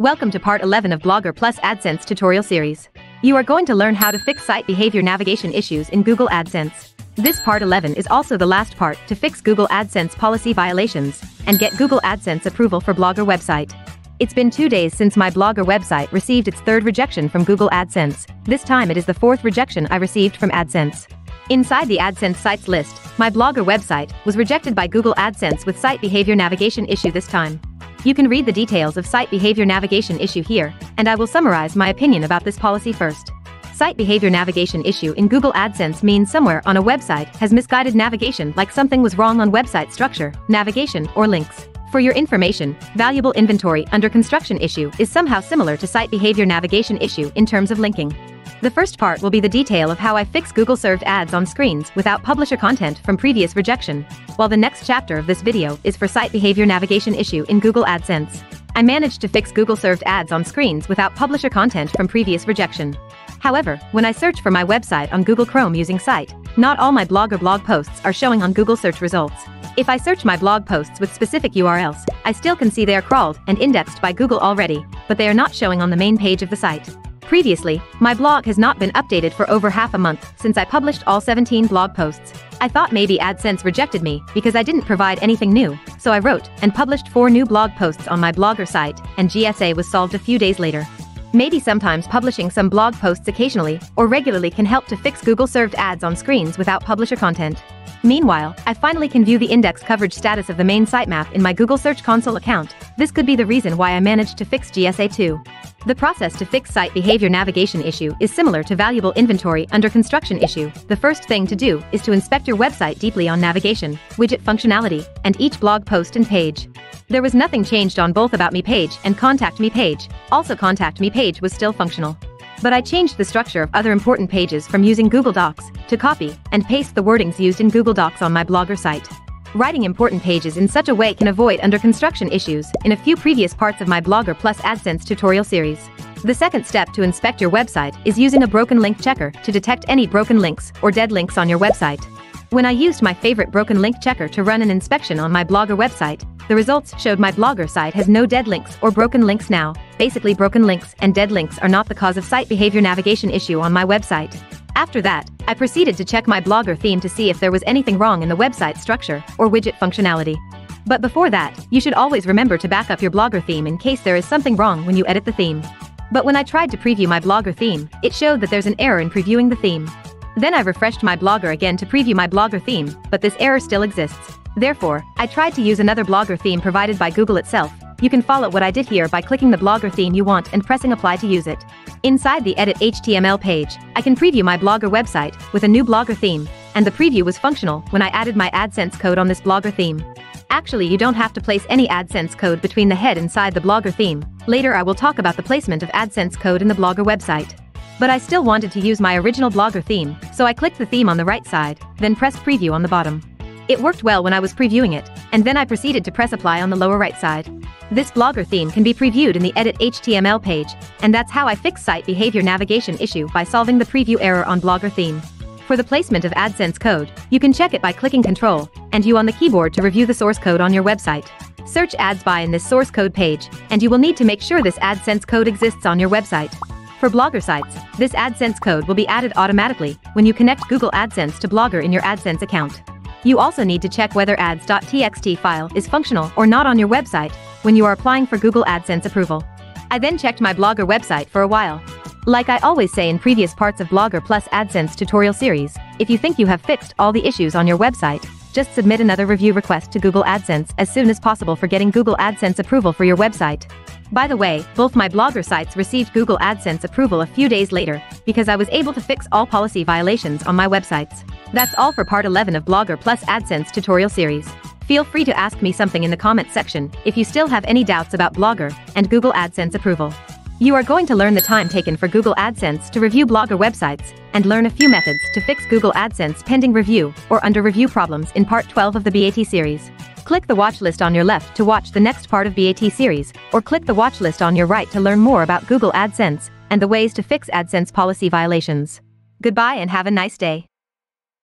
Welcome to part 11 of Blogger Plus AdSense tutorial series. You are going to learn how to fix site behavior navigation issues in Google AdSense. This part 11 is also the last part to fix Google AdSense policy violations and get Google AdSense approval for Blogger website. It's been two days since my Blogger website received its third rejection from Google AdSense. This time it is the fourth rejection I received from AdSense. Inside the AdSense sites list, my Blogger website was rejected by Google AdSense with site behavior navigation issue this time. You can read the details of site behavior navigation issue here, and I will summarize my opinion about this policy first. Site behavior navigation issue in Google AdSense means somewhere on a website has misguided navigation like something was wrong on website structure, navigation, or links. For your information, valuable inventory under construction issue is somehow similar to site behavior navigation issue in terms of linking. The first part will be the detail of how I fix Google served ads on screens without publisher content from previous rejection, while the next chapter of this video is for site behavior navigation issue in Google AdSense. I managed to fix Google served ads on screens without publisher content from previous rejection. However, when I search for my website on Google Chrome using site, not all my blog or blog posts are showing on Google search results. If I search my blog posts with specific URLs, I still can see they are crawled and indexed by Google already, but they are not showing on the main page of the site. Previously, my blog has not been updated for over half a month since I published all 17 blog posts. I thought maybe AdSense rejected me because I didn't provide anything new, so I wrote and published four new blog posts on my blogger site, and GSA was solved a few days later. Maybe sometimes publishing some blog posts occasionally or regularly can help to fix Google served ads on screens without publisher content. Meanwhile, I finally can view the index coverage status of the main sitemap in my Google Search Console account. This could be the reason why I managed to fix GSA2. The process to fix site behavior navigation issue is similar to valuable inventory under construction issue. The first thing to do is to inspect your website deeply on navigation, widget functionality, and each blog post and page. There was nothing changed on both About Me page and Contact Me page. Also Contact Me page was still functional. But I changed the structure of other important pages from using Google Docs to copy and paste the wordings used in Google Docs on my blogger site. Writing important pages in such a way can avoid under construction issues in a few previous parts of my Blogger Plus AdSense tutorial series. The second step to inspect your website is using a broken link checker to detect any broken links or dead links on your website. When I used my favorite broken link checker to run an inspection on my Blogger website, the results showed my Blogger site has no dead links or broken links now. Basically broken links and dead links are not the cause of site behavior navigation issue on my website. After that, I proceeded to check my Blogger theme to see if there was anything wrong in the website structure or widget functionality. But before that, you should always remember to back up your Blogger theme in case there is something wrong when you edit the theme. But when I tried to preview my Blogger theme, it showed that there's an error in previewing the theme. Then I refreshed my Blogger again to preview my Blogger theme, but this error still exists. Therefore, I tried to use another Blogger theme provided by Google itself, you can follow what I did here by clicking the Blogger theme you want and pressing apply to use it. Inside the edit HTML page, I can preview my Blogger website with a new Blogger theme, and the preview was functional when I added my AdSense code on this Blogger theme. Actually you don't have to place any AdSense code between the head inside the Blogger theme. Later I will talk about the placement of AdSense code in the Blogger website. But I still wanted to use my original Blogger theme, so I clicked the theme on the right side, then pressed preview on the bottom. It worked well when I was previewing it, and then I proceeded to press apply on the lower right side. This Blogger theme can be previewed in the Edit HTML page, and that's how I fix site behavior navigation issue by solving the preview error on Blogger theme. For the placement of AdSense code, you can check it by clicking Control and U on the keyboard to review the source code on your website. Search ads by in this source code page, and you will need to make sure this AdSense code exists on your website. For Blogger sites, this AdSense code will be added automatically when you connect Google AdSense to Blogger in your AdSense account. You also need to check whether ads.txt file is functional or not on your website when you are applying for Google AdSense approval. I then checked my Blogger website for a while. Like I always say in previous parts of Blogger Plus AdSense tutorial series, if you think you have fixed all the issues on your website, just submit another review request to Google AdSense as soon as possible for getting Google AdSense approval for your website. By the way, both my blogger sites received Google AdSense approval a few days later, because I was able to fix all policy violations on my websites. That's all for part 11 of Blogger Plus AdSense tutorial series. Feel free to ask me something in the comments section if you still have any doubts about Blogger and Google AdSense approval. You are going to learn the time taken for Google AdSense to review Blogger websites and learn a few methods to fix Google AdSense pending review or under review problems in part 12 of the BAT series. Click the watch list on your left to watch the next part of BAT series, or click the watch list on your right to learn more about Google AdSense and the ways to fix AdSense policy violations. Goodbye and have a nice day.